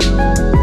Bye.